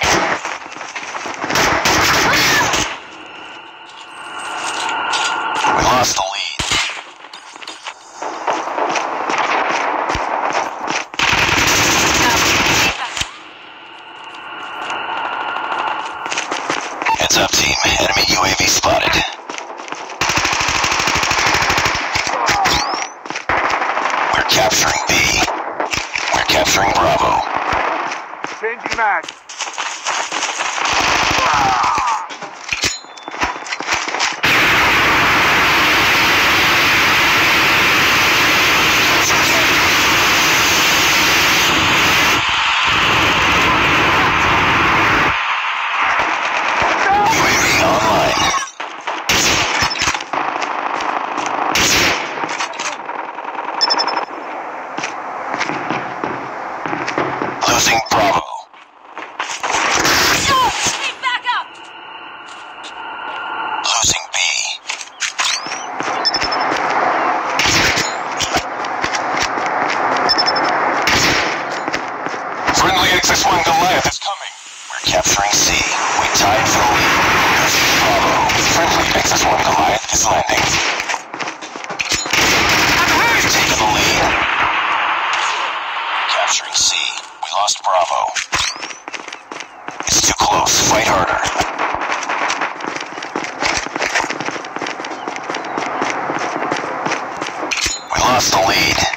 Good. DC. We tied for the lead. Bravo. Friendly Nexus 1 Goliath is landing. We've taken the lead. Capturing C. We lost Bravo. It's too close. Fight harder. We lost the lead.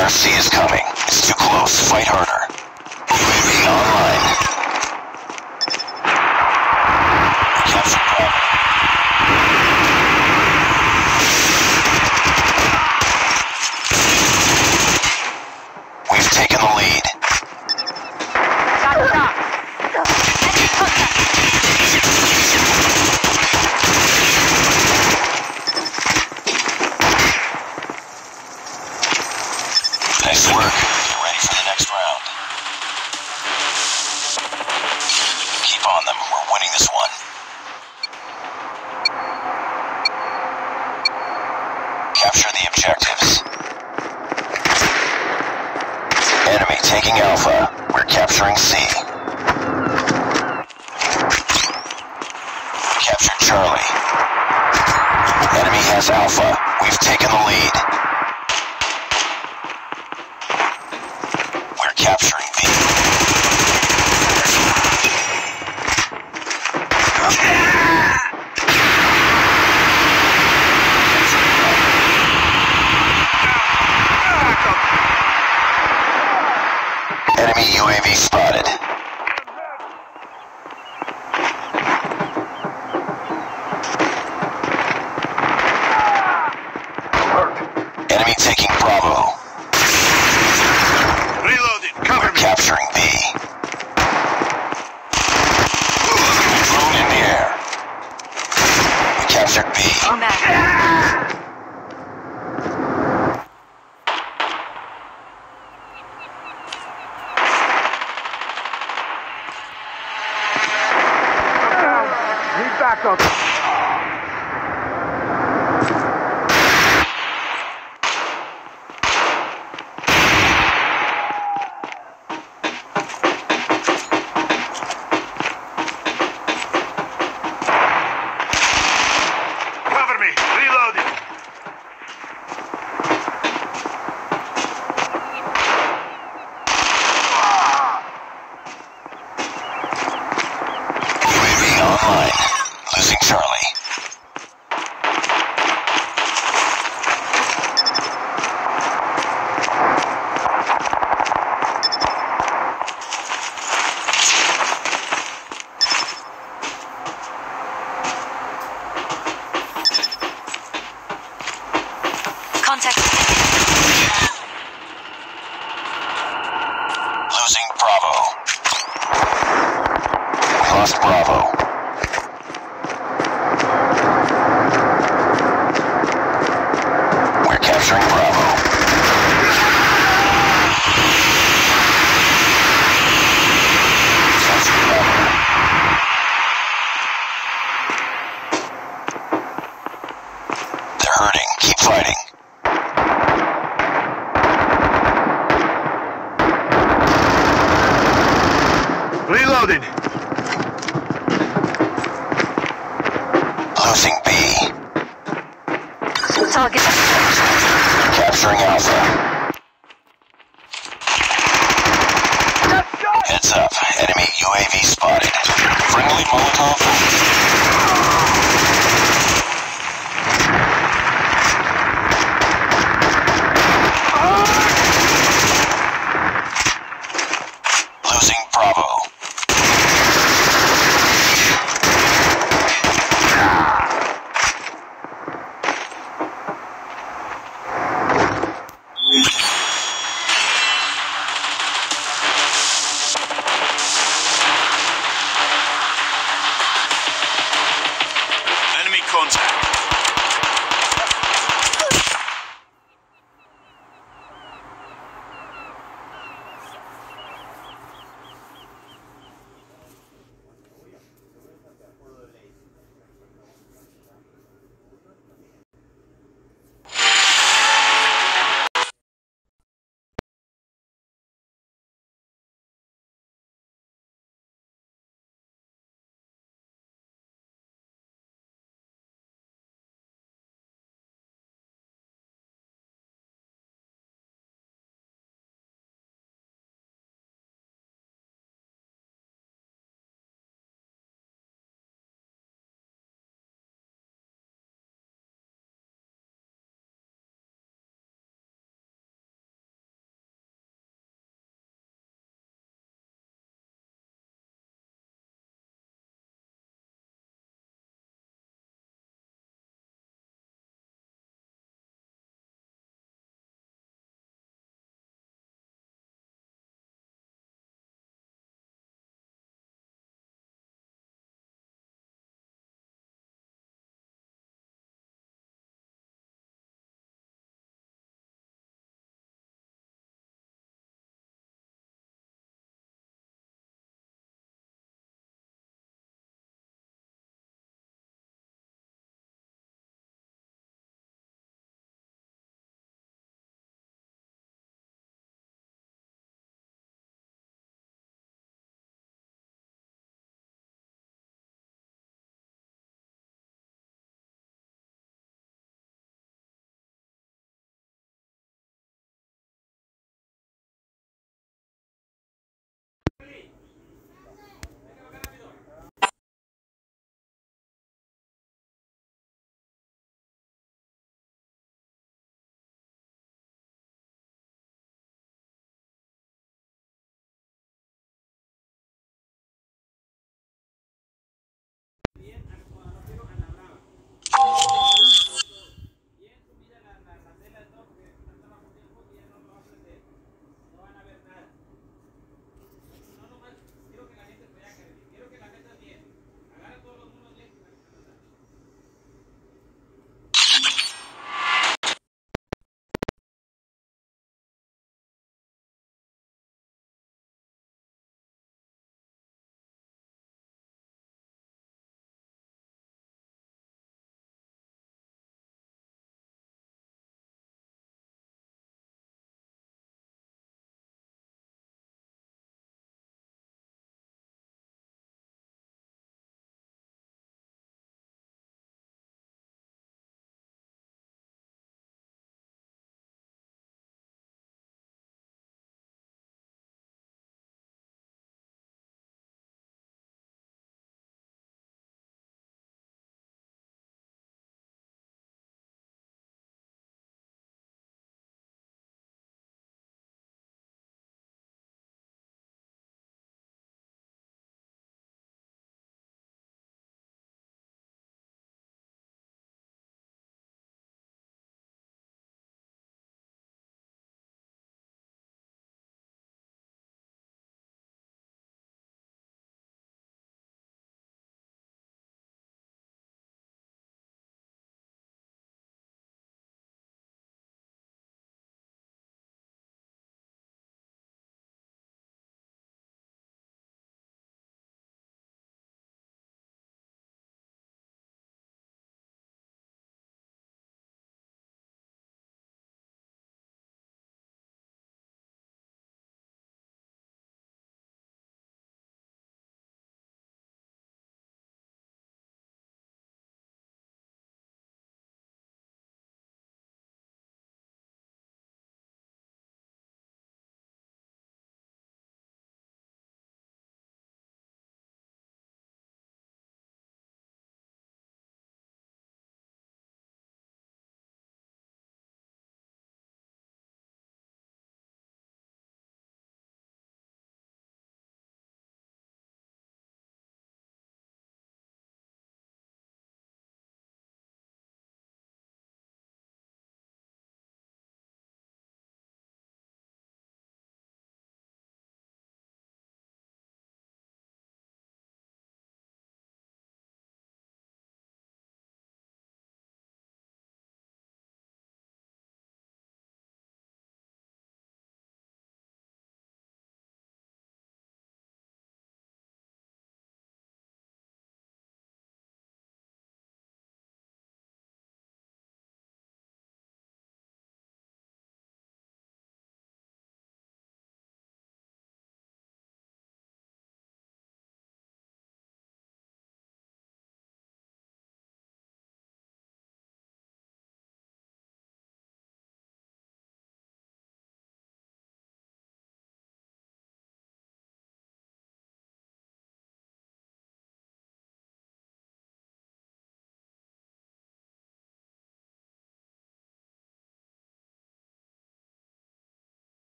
RFC is coming. It's too close. Fight harder. Charlie.